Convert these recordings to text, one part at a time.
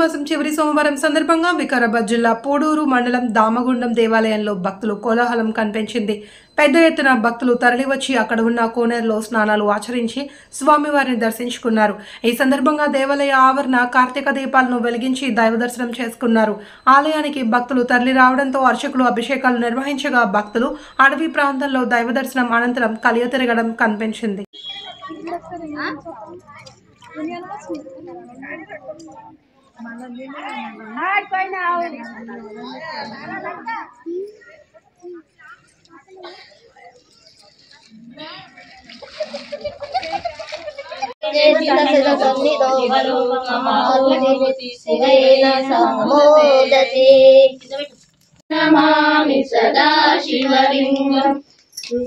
మాసం చివరి సోమవారం సందర్భంగా వికారాబాద్ జిల్లా పోడూరు మండలం దామగుండం దేవాలయంలో భక్తులు కోలాహలం కనిపించింది పెద్ద ఎత్తున భక్తులు తరలివచ్చి అక్కడ ఉన్న కోనేరులో స్నానాలు ఆచరించి స్వామివారిని దర్శించుకున్నారు ఈ సందర్భంగా దేవాలయ ఆవరణ కార్తీక దీపాలను వెలిగించి దైవ దర్శనం చేసుకున్నారు ఆలయానికి భక్తులు తరలి రావడంతో అర్చకులు అభిషేకాలు నిర్వహించగా భక్తులు అడవి ప్రాంతంలో దైవ దర్శనం అనంతరం కలియ తిరగడం కనిపించింది हाय कोई ना आओ सन्निधो शिवेन सम्मोदते नमामि सदा शिवलिङ्गम्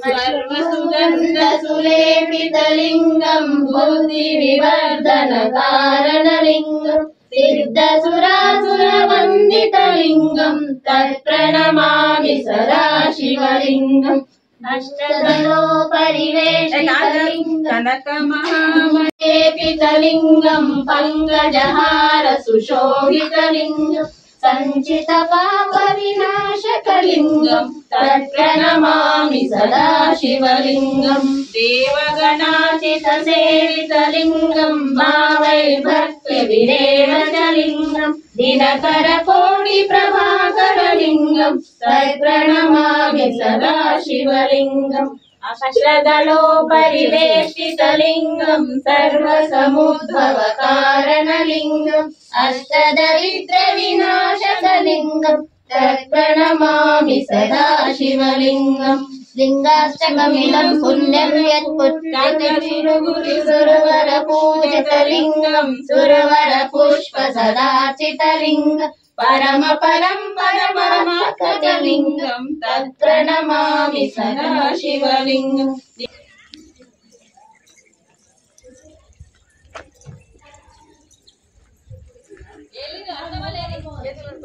सर्वसुगन्धसुलेपितलिङ्गम् बुद्धिविवर्धनकारणलिङ्गम् न्दितलिङ्गम् तत्प्रणमामि सदा शिवलिङ्गम् नष्टोपरिवेशनालिङ्गनकमहामये पङ्कजहार सुशोभितलिङ्गम् सञ्चित पापविनाशकलिङ्गम् तत्प्रणमामि सदाशिवलिङ्गम् देवगणाचितसेवितलिङ्गम् मा वैभव लिङ्गम् दिनकरकोटिप्रभाकरलिङ्गम् प्रभाकरलिङ्गम् सदा शिवलिङ्गम् अक्षरदलोपरिवेष्टितलिङ्गम् सर्वसमुद्भवकारणलिङ्गम् अष्टदरिद्रविनाशकलिङ्गम् तर्प्रणमामि सदा शिवलिङ्गम् लिङ्गाश्च गमिलम् पुण्यं यत् पुत्रिरुभूति सुरोवरपूजितलिङ्गम् सुरवर परम सदाचितलिङ्गम् परमपरम् परमातज तत्र नमामि शिवलिङ्गम्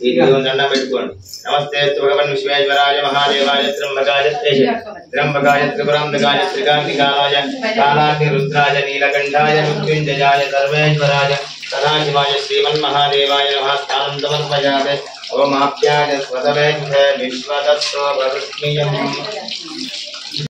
नमस्ते विश्वेश्वराय महादेवाय त्र्यंबकाय त्र्यंबकाय त्रिपुरंबकाय श्रीकांतिकाय कालाद्राय नीलकंठा मृत्युंजयाय सर्वेश्वराय सदाशिवाय श्रीमहादेवाय महास्थानंदमर्मजाते ओमाप्याय स्वतवे